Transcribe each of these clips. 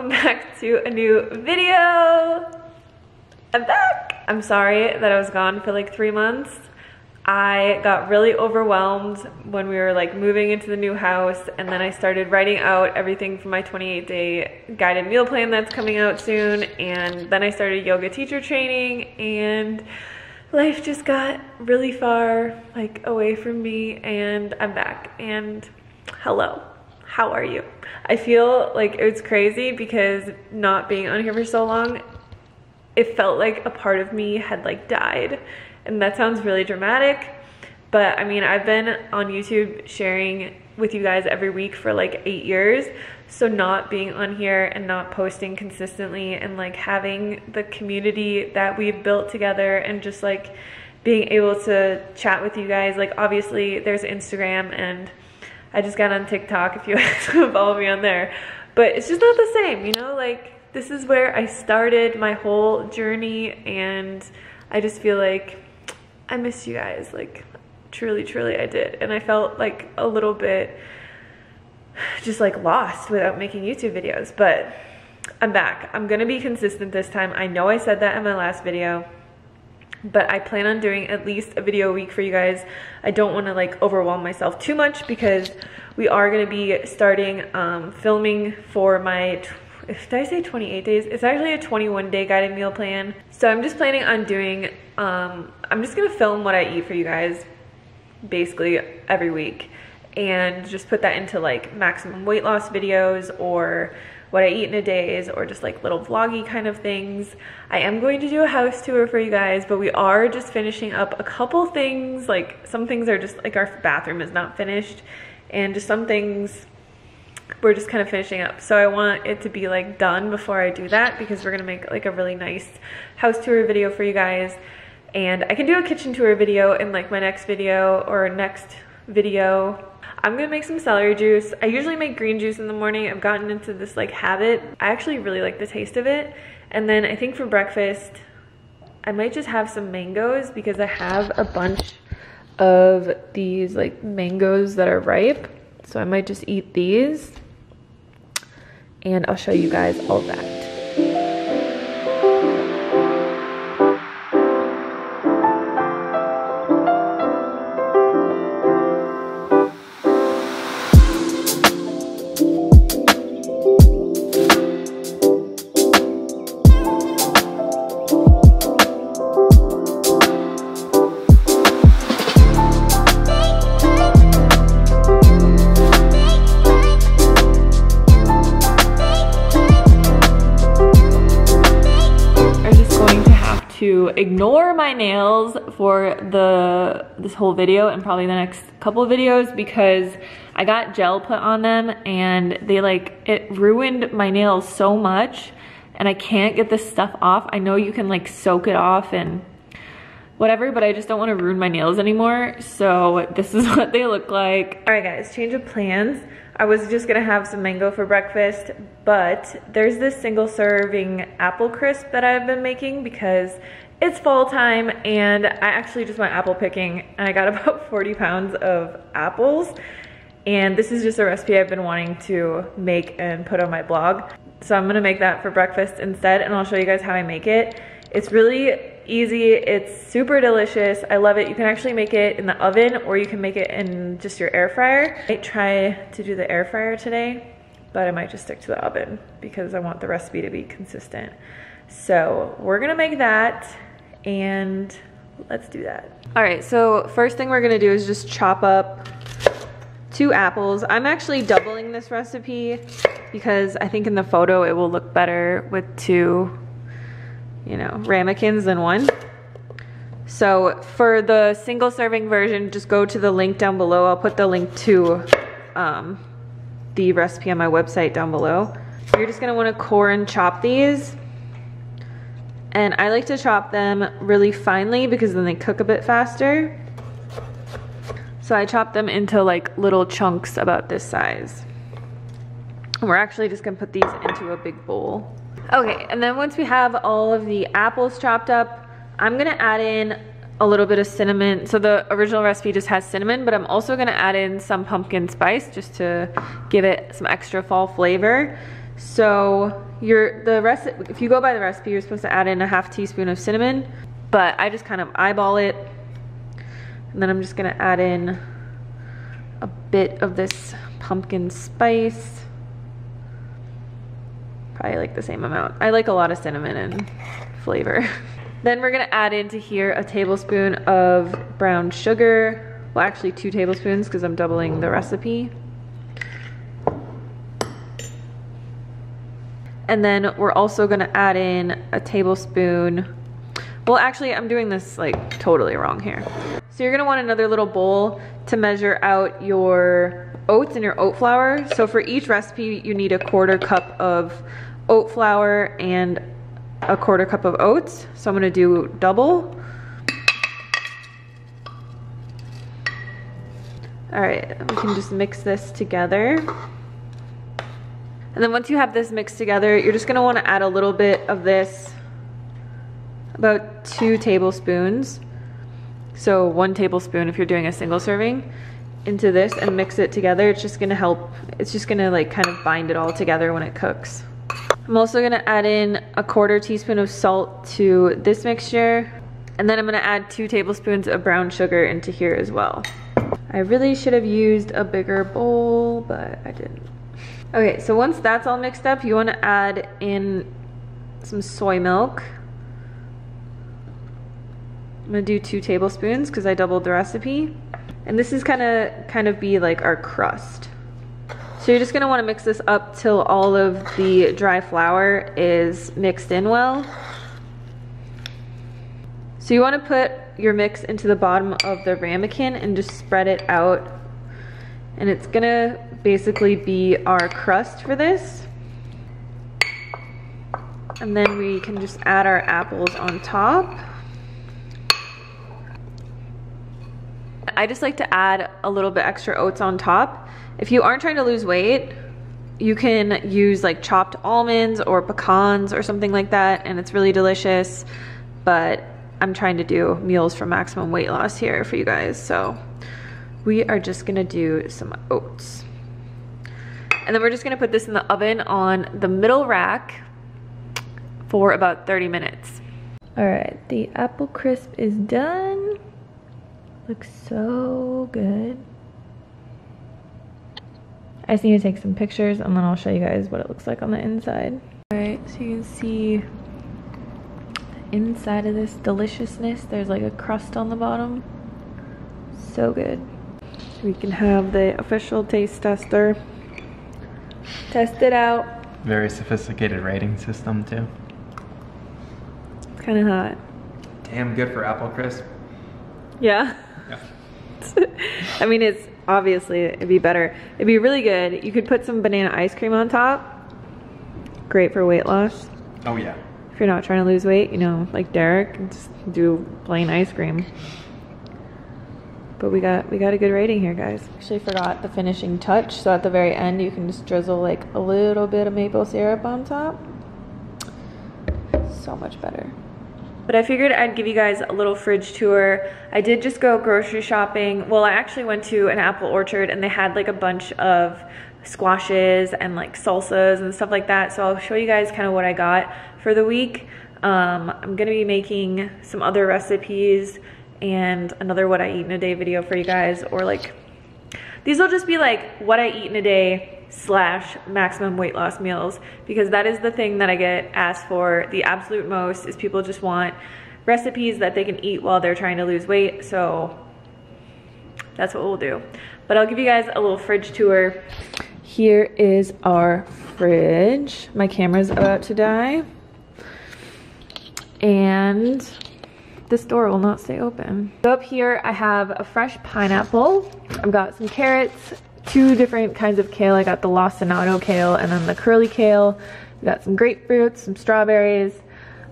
Welcome back to a new video. I'm back. I'm sorry that I was gone for like three months. I got really overwhelmed when we were like moving into the new house and then I started writing out everything for my 28 day guided meal plan that's coming out soon and then I started yoga teacher training and life just got really far like away from me and I'm back and hello how are you? I feel like it's crazy because not being on here for so long it felt like a part of me had like died. And that sounds really dramatic but I mean I've been on YouTube sharing with you guys every week for like eight years. So not being on here and not posting consistently and like having the community that we've built together and just like being able to chat with you guys like obviously there's Instagram and I just got on TikTok if you guys want to follow me on there but it's just not the same you know like this is where I started my whole journey and I just feel like I miss you guys like truly truly I did and I felt like a little bit just like lost without making YouTube videos, but I'm back. I'm gonna be consistent this time. I know I said that in my last video, but I plan on doing at least a video a week for you guys. I don't wanna like overwhelm myself too much because we are gonna be starting um, filming for my, if did I say 28 days? It's actually a 21 day guided meal plan. So I'm just planning on doing, um, I'm just gonna film what I eat for you guys basically every week and just put that into like maximum weight loss videos or what I eat in a days or just like little vloggy kind of things. I am going to do a house tour for you guys, but we are just finishing up a couple things. Like some things are just like our bathroom is not finished and just some things we're just kind of finishing up. So I want it to be like done before I do that because we're gonna make like a really nice house tour video for you guys. And I can do a kitchen tour video in like my next video or next video I'm gonna make some celery juice. I usually make green juice in the morning. I've gotten into this like habit. I actually really like the taste of it. And then I think for breakfast, I might just have some mangoes because I have a bunch of these like mangoes that are ripe. So I might just eat these and I'll show you guys all that. Ignore my nails for the this whole video and probably the next couple videos because I got gel put on them and they like, it ruined my nails so much and I can't get this stuff off. I know you can like soak it off and whatever, but I just don't want to ruin my nails anymore. So this is what they look like. All right guys, change of plans. I was just gonna have some mango for breakfast, but there's this single serving apple crisp that I've been making because it's fall time and I actually just went apple picking and I got about 40 pounds of apples. And this is just a recipe I've been wanting to make and put on my blog. So I'm gonna make that for breakfast instead and I'll show you guys how I make it. It's really easy, it's super delicious. I love it. You can actually make it in the oven or you can make it in just your air fryer. I try to do the air fryer today, but I might just stick to the oven because I want the recipe to be consistent. So we're gonna make that and let's do that. All right, so first thing we're gonna do is just chop up two apples. I'm actually doubling this recipe because I think in the photo it will look better with two you know, ramekins than one. So for the single serving version, just go to the link down below. I'll put the link to um, the recipe on my website down below. You're just gonna wanna core and chop these. And I like to chop them really finely because then they cook a bit faster. So I chop them into like little chunks about this size. And we're actually just gonna put these into a big bowl. Okay, and then once we have all of the apples chopped up, I'm gonna add in a little bit of cinnamon. So the original recipe just has cinnamon, but I'm also gonna add in some pumpkin spice just to give it some extra fall flavor. So you're the rest if you go by the recipe, you're supposed to add in a half teaspoon of cinnamon, but I just kind of eyeball it. And then I'm just gonna add in a bit of this pumpkin spice. Probably like the same amount. I like a lot of cinnamon and flavor. then we're gonna add into here a tablespoon of brown sugar. Well, actually two tablespoons because I'm doubling the recipe. And then we're also gonna add in a tablespoon. Well, actually I'm doing this like totally wrong here. So you're gonna want another little bowl to measure out your oats and your oat flour. So for each recipe, you need a quarter cup of oat flour and a quarter cup of oats. So I'm gonna do double. All right, we can just mix this together. And then once you have this mixed together, you're just gonna wanna add a little bit of this, about two tablespoons. So one tablespoon if you're doing a single serving into this and mix it together. It's just gonna help, it's just gonna like kind of bind it all together when it cooks. I'm also gonna add in a quarter teaspoon of salt to this mixture. And then I'm gonna add two tablespoons of brown sugar into here as well. I really should have used a bigger bowl, but I didn't. Okay, so once that's all mixed up, you wanna add in some soy milk. I'm gonna do two tablespoons because I doubled the recipe. And this is gonna kind of be like our crust. So you're just gonna wanna mix this up till all of the dry flour is mixed in well. So you wanna put your mix into the bottom of the ramekin and just spread it out. And it's gonna basically be our crust for this. And then we can just add our apples on top. I just like to add a little bit extra oats on top. If you aren't trying to lose weight, you can use like chopped almonds or pecans or something like that and it's really delicious. But I'm trying to do meals for maximum weight loss here for you guys. So we are just gonna do some oats. And then we're just gonna put this in the oven on the middle rack for about 30 minutes. All right, the apple crisp is done. Looks so good. I just need to take some pictures and then I'll show you guys what it looks like on the inside. All right, so you can see inside of this deliciousness. There's like a crust on the bottom. So good. We can have the official taste tester. Test it out. Very sophisticated rating system too. It's kind of hot. Damn good for apple crisp. Yeah. Yeah. I mean, it's obviously it'd be better. It'd be really good. You could put some banana ice cream on top. Great for weight loss. Oh yeah. If you're not trying to lose weight, you know, like Derek, just do plain ice cream. But we got we got a good rating here, guys. Actually forgot the finishing touch. So at the very end, you can just drizzle like a little bit of maple syrup on top. So much better. But I figured I'd give you guys a little fridge tour. I did just go grocery shopping. Well, I actually went to an apple orchard and they had like a bunch of squashes and like salsas and stuff like that. So I'll show you guys kind of what I got for the week. Um, I'm gonna be making some other recipes and another what I eat in a day video for you guys or like, these will just be like what I eat in a day slash maximum weight loss meals because that is the thing that I get asked for the absolute most is people just want recipes that they can eat while they're trying to lose weight. So that's what we'll do. But I'll give you guys a little fridge tour. Here is our fridge. My camera's about to die. And this door will not stay open. So up here I have a fresh pineapple. I've got some carrots, two different kinds of kale. I got the lacinato kale and then the curly kale. We got some grapefruits, some strawberries.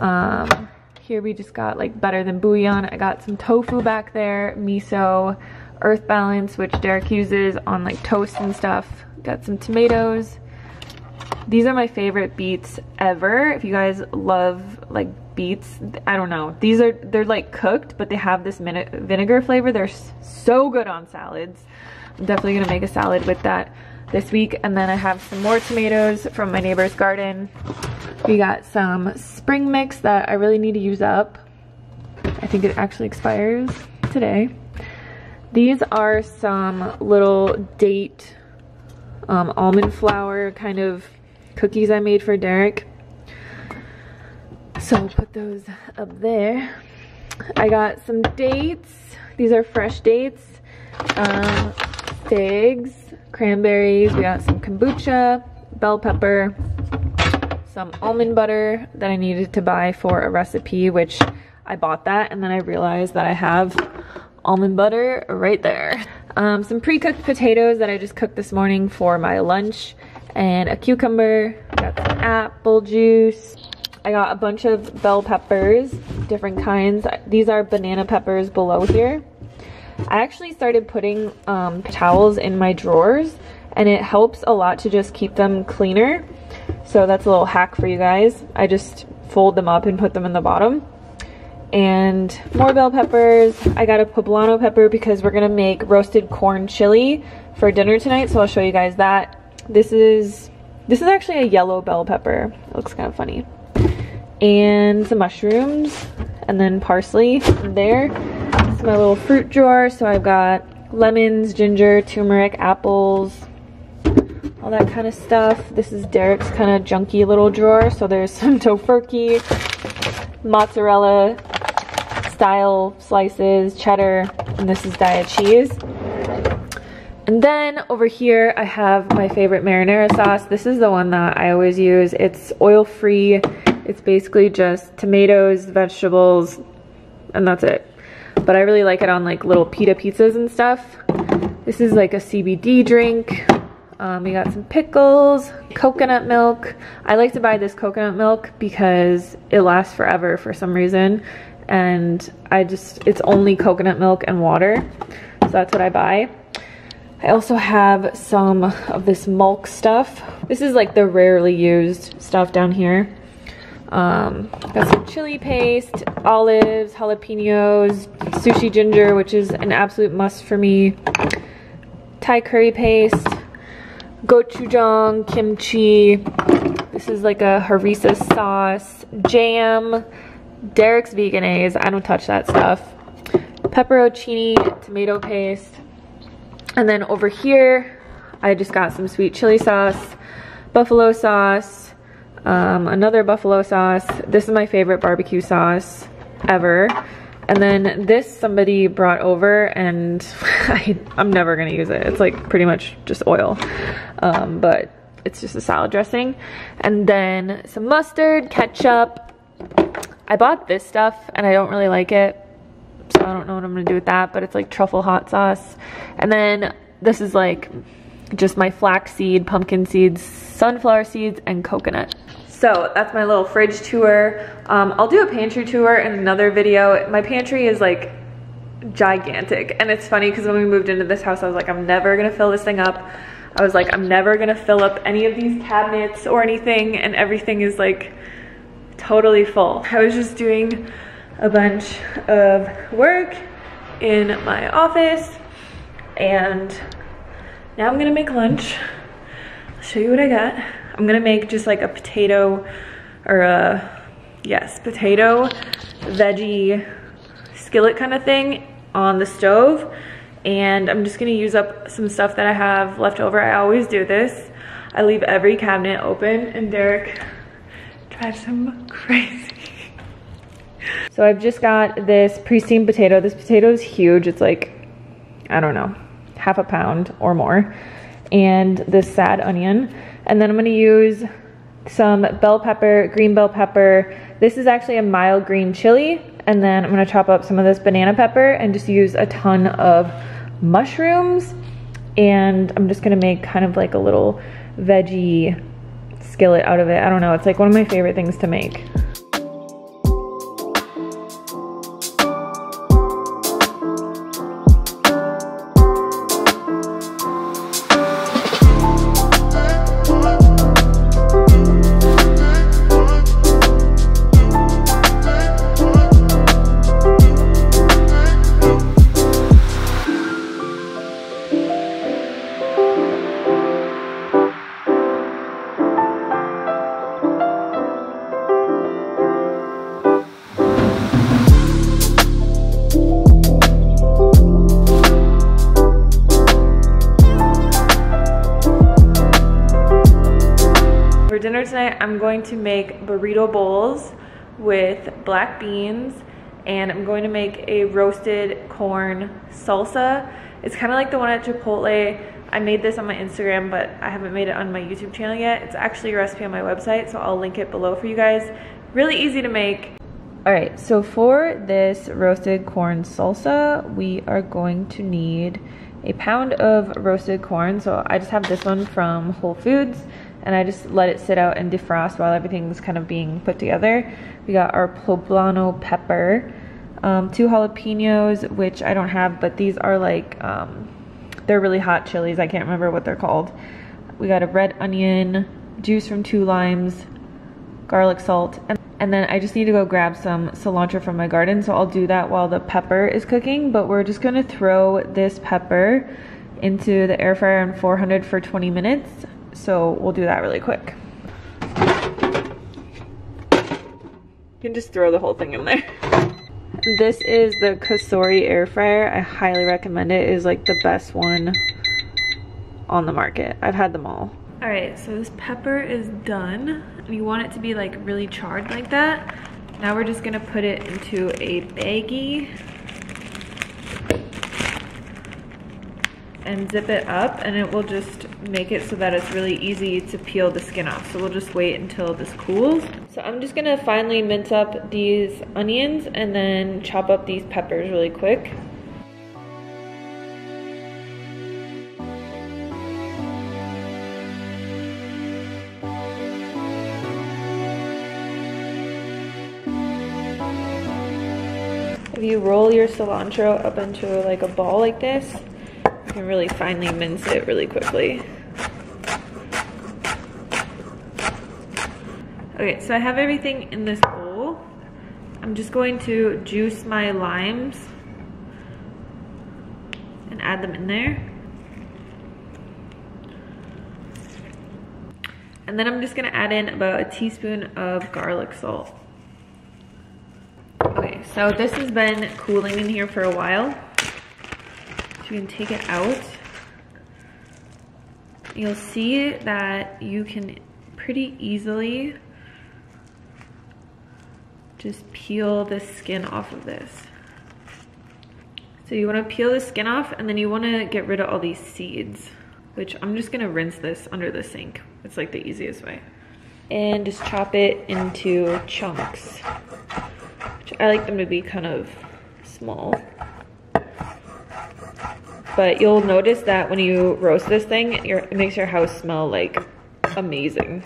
Um, here we just got like better than bouillon. I got some tofu back there, miso, earth balance, which Derek uses on like toast and stuff. Got some tomatoes. These are my favorite beets ever. If you guys love like beets, I don't know. These are, they're like cooked, but they have this vinegar flavor. They're so good on salads. I'm definitely gonna make a salad with that. this week. And then I have some more tomatoes from my neighbor's garden. We got some spring mix that I really need to use up. I think it actually expires today. These are some little date um, almond flour kind of cookies I made for Derek. So I'll put those up there. I got some dates. These are fresh dates. Um, figs, cranberries. We got some kombucha, bell pepper, some almond butter that I needed to buy for a recipe, which I bought that and then I realized that I have almond butter right there. Um, some pre-cooked potatoes that I just cooked this morning for my lunch and a cucumber, got some apple juice. I got a bunch of bell peppers, different kinds. These are banana peppers below here. I actually started putting um, towels in my drawers and it helps a lot to just keep them cleaner. So that's a little hack for you guys. I just fold them up and put them in the bottom. And more bell peppers. I got a poblano pepper because we're gonna make roasted corn chili for dinner tonight. So I'll show you guys that. This is, this is actually a yellow bell pepper. It looks kind of funny. And some mushrooms and then parsley there. This is my little fruit drawer. So I've got lemons, ginger, turmeric, apples, all that kind of stuff. This is Derek's kind of junky little drawer. So there's some Tofurky, mozzarella style slices, cheddar, and this is Daiya cheese. And then over here I have my favorite marinara sauce. This is the one that I always use. It's oil free. It's basically just tomatoes, vegetables, and that's it. But I really like it on like little pita pizzas and stuff. This is like a CBD drink. Um, we got some pickles, coconut milk. I like to buy this coconut milk because it lasts forever for some reason. And I just, it's only coconut milk and water. So that's what I buy. I also have some of this Mulk stuff. This is like the rarely used stuff down here. Um, got some chili paste, olives, jalapenos, sushi ginger, which is an absolute must for me. Thai curry paste, gochujang, kimchi. This is like a harissa sauce, jam, Derek's Vegenaise. I don't touch that stuff. Pepperoncini, tomato paste. And then over here, I just got some sweet chili sauce, buffalo sauce, um, another buffalo sauce. This is my favorite barbecue sauce ever. And then this somebody brought over and I, am never gonna use it. It's like pretty much just oil, um, but it's just a salad dressing. And then some mustard, ketchup. I bought this stuff and I don't really like it. So I don't know what I'm gonna do with that, but it's like truffle hot sauce. And then this is like just my flaxseed, pumpkin seeds, sunflower seeds, and coconut. So that's my little fridge tour. Um, I'll do a pantry tour in another video. My pantry is like gigantic. And it's funny because when we moved into this house, I was like, I'm never gonna fill this thing up. I was like, I'm never gonna fill up any of these cabinets or anything. And everything is like totally full. I was just doing a bunch of work in my office and now I'm gonna make lunch. I'll show you what I got. I'm gonna make just like a potato or a, yes, potato veggie skillet kind of thing on the stove. And I'm just gonna use up some stuff that I have left over. I always do this. I leave every cabinet open and Derek drives him crazy. So I've just got this pre-steamed potato. This potato is huge. It's like, I don't know, half a pound or more. And this sad onion. And then I'm gonna use some bell pepper, green bell pepper. This is actually a mild green chili. And then I'm gonna chop up some of this banana pepper and just use a ton of mushrooms. And I'm just gonna make kind of like a little veggie skillet out of it. I don't know, it's like one of my favorite things to make. Dinner tonight, I'm going to make burrito bowls with black beans and I'm going to make a roasted corn salsa. It's kind of like the one at Chipotle. I made this on my Instagram, but I haven't made it on my YouTube channel yet. It's actually a recipe on my website, so I'll link it below for you guys. Really easy to make. All right, so for this roasted corn salsa, we are going to need a pound of roasted corn. So I just have this one from Whole Foods and I just let it sit out and defrost while everything's kind of being put together. We got our poblano pepper, um, two jalapenos, which I don't have, but these are like, um, they're really hot chilies. I can't remember what they're called. We got a red onion, juice from two limes, garlic salt, and, and then I just need to go grab some cilantro from my garden. So I'll do that while the pepper is cooking, but we're just gonna throw this pepper into the air fryer on 400 for 20 minutes so we'll do that really quick. You can just throw the whole thing in there. This is the Cosori air fryer. I highly recommend it. It is like the best one on the market. I've had them all. All right, so this pepper is done. You want it to be like really charred like that. Now we're just gonna put it into a baggie and zip it up and it will just make it so that it's really easy to peel the skin off. So we'll just wait until this cools. So I'm just gonna finally mince up these onions and then chop up these peppers really quick. If you roll your cilantro up into like a ball like this, can really finely mince it really quickly. Okay, so I have everything in this bowl. I'm just going to juice my limes and add them in there. And then I'm just gonna add in about a teaspoon of garlic salt. Okay, so this has been cooling in here for a while you can take it out, you'll see that you can pretty easily just peel the skin off of this. So you wanna peel the skin off and then you wanna get rid of all these seeds, which I'm just gonna rinse this under the sink. It's like the easiest way. And just chop it into chunks. Which I like them to be kind of small. But you'll notice that when you roast this thing, it makes your house smell like amazing.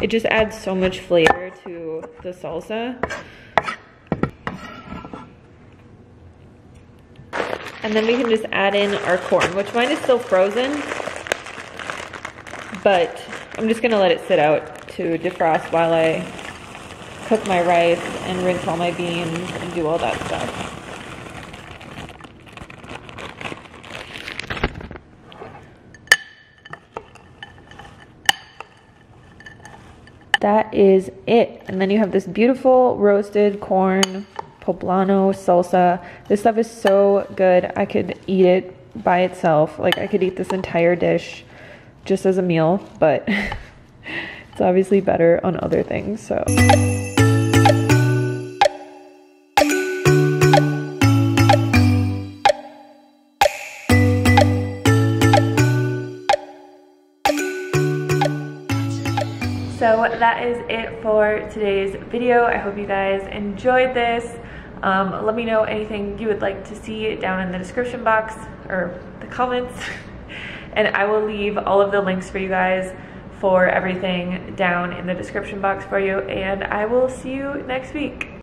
It just adds so much flavor to the salsa. And then we can just add in our corn, which mine is still frozen. But I'm just gonna let it sit out to defrost while I cook my rice and rinse all my beans and do all that stuff. That is it. And then you have this beautiful roasted corn poblano salsa. This stuff is so good. I could eat it by itself. Like I could eat this entire dish just as a meal, but it's obviously better on other things, so. That is it for today's video. I hope you guys enjoyed this. Um, let me know anything you would like to see down in the description box or the comments. and I will leave all of the links for you guys for everything down in the description box for you. And I will see you next week.